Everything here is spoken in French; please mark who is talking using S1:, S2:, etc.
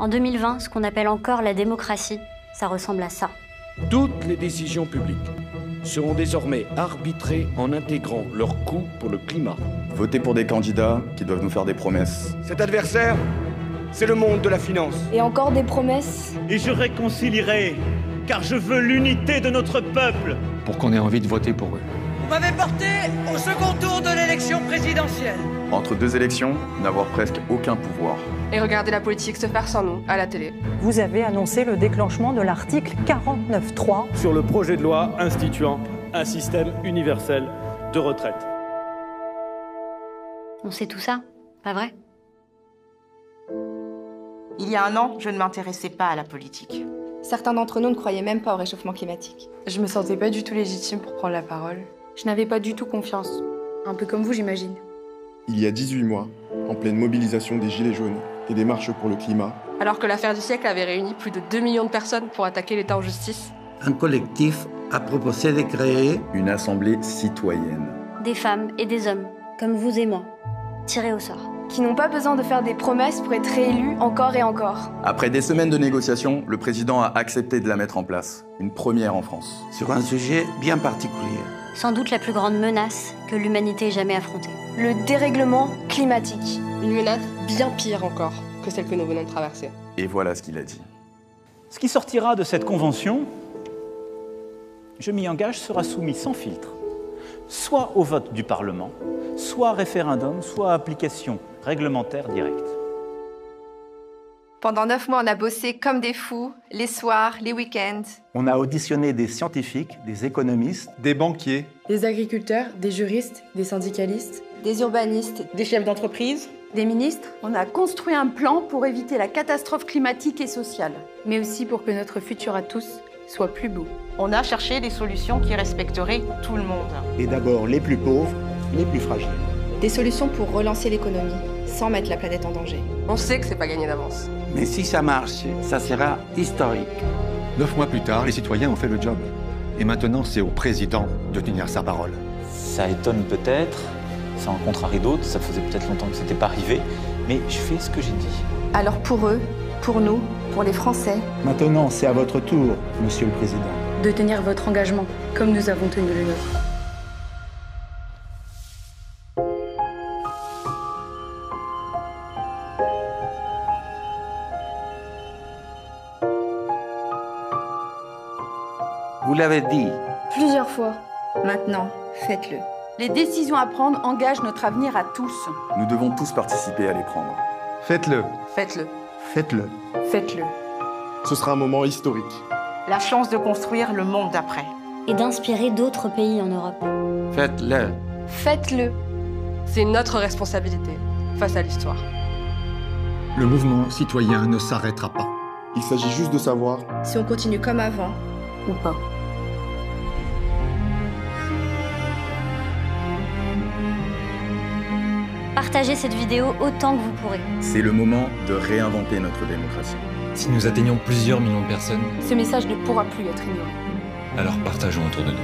S1: En 2020, ce qu'on appelle encore la démocratie, ça ressemble à ça.
S2: Toutes les décisions publiques seront désormais arbitrées en intégrant leurs coûts pour le climat.
S3: Voter pour des candidats qui doivent nous faire des promesses.
S2: Cet adversaire, c'est le monde de la finance.
S4: Et encore des promesses?
S5: Et je réconcilierai, car je veux l'unité de notre peuple.
S6: Pour qu'on ait envie de voter pour eux.
S7: Vous m'avez porté au second tour de l'élection présidentielle.
S3: Entre deux élections, n'avoir presque aucun pouvoir.
S8: Et regarder la politique se faire sans nous, à la télé.
S9: Vous avez annoncé le déclenchement de l'article 49.3
S10: sur le projet de loi instituant un système universel de retraite.
S1: On sait tout ça, pas vrai?
S11: Il y a un an, je ne m'intéressais pas à la politique.
S4: Certains d'entre nous ne croyaient même pas au réchauffement climatique.
S8: Je me sentais pas du tout légitime pour prendre la parole.
S12: Je n'avais pas du tout confiance. Un peu comme vous, j'imagine.
S13: Il y a 18 mois, en pleine mobilisation des Gilets jaunes et des marches pour le climat.
S8: Alors que l'affaire du siècle avait réuni plus de 2 millions de personnes pour attaquer l'État en justice.
S14: Un collectif a proposé de créer
S3: une assemblée citoyenne.
S1: Des femmes et des hommes, comme vous et moi, tirés au sort.
S4: Qui n'ont pas besoin de faire des promesses pour être réélus encore et encore.
S3: Après des semaines de négociations, le président a accepté de la mettre en place. Une première en France.
S14: Sur un sujet bien particulier.
S1: Sans doute la plus grande menace que l'humanité ait jamais affrontée.
S4: Le dérèglement climatique.
S8: Une menace bien pire encore que celle que nous venons de traverser.
S3: Et voilà ce qu'il a dit.
S5: Ce qui sortira de cette convention, je m'y engage, sera soumis sans filtre, soit au vote du Parlement, soit référendum, soit application réglementaire directe.
S15: Pendant neuf mois, on a bossé comme des fous, les soirs, les week-ends.
S16: On a auditionné des scientifiques, des économistes,
S13: des banquiers,
S12: des agriculteurs, des juristes, des syndicalistes,
S4: des urbanistes,
S8: des chefs d'entreprise,
S12: des ministres.
S17: On a construit un plan pour éviter la catastrophe climatique et sociale.
S12: Mais aussi pour que notre futur à tous soit plus beau.
S11: On a cherché des solutions qui respecteraient tout le monde.
S16: Et d'abord les plus pauvres, les plus fragiles.
S4: Des solutions pour relancer l'économie, sans mettre la planète en danger.
S8: On sait que c'est pas gagné d'avance.
S14: Mais si ça marche, ça sera historique.
S6: Neuf mois plus tard, les citoyens ont fait le job. Et maintenant, c'est au président de tenir sa parole.
S18: Ça étonne peut-être, ça en contrarie d'autres, ça faisait peut-être longtemps que c'était pas arrivé, mais je fais ce que j'ai dit.
S4: Alors pour eux, pour nous, pour les Français.
S16: Maintenant, c'est à votre tour, Monsieur le Président.
S12: De tenir votre engagement, comme nous avons tenu le nôtre.
S14: Vous l'avez dit.
S4: Plusieurs fois. Maintenant, faites-le.
S17: Les décisions à prendre engagent notre avenir à tous.
S3: Nous devons tous participer à les prendre.
S13: Faites-le.
S8: Faites-le.
S16: Faites-le.
S8: Faites-le.
S13: Ce sera un moment historique.
S11: La chance de construire le monde d'après.
S1: Et d'inspirer d'autres pays en Europe.
S14: Faites-le.
S4: Faites-le.
S8: C'est notre responsabilité face à l'histoire.
S6: Le mouvement citoyen ne s'arrêtera pas.
S13: Il s'agit juste de savoir
S4: si on continue comme avant ou pas.
S1: Partagez cette vidéo autant que vous pourrez.
S3: C'est le moment de réinventer notre démocratie.
S19: Si nous atteignons plusieurs millions de personnes,
S12: ce message ne pourra plus être ignoré.
S19: Alors partageons autour de nous.